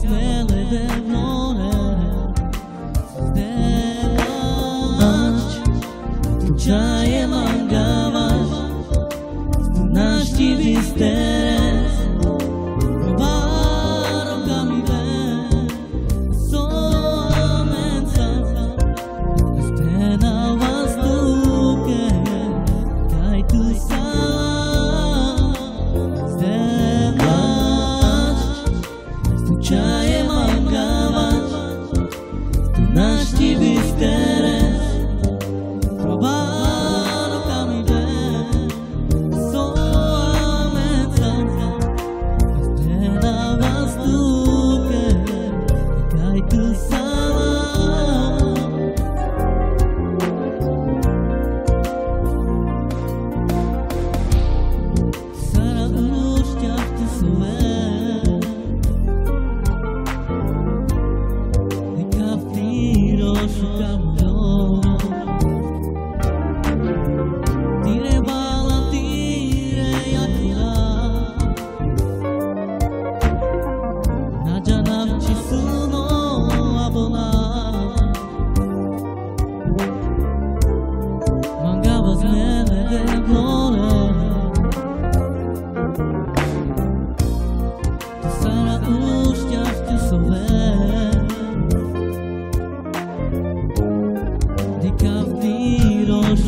Mangabas mele devnore Zdelač Tu 让我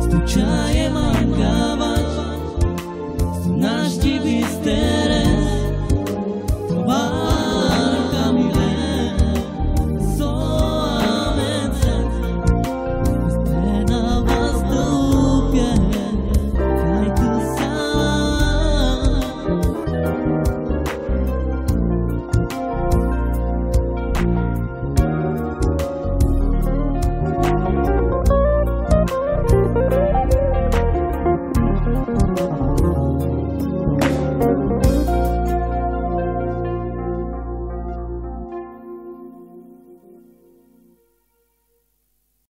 Zwyczajem angami